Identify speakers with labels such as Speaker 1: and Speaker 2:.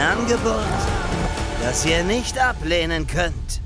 Speaker 1: Angebot, das ihr nicht ablehnen könnt.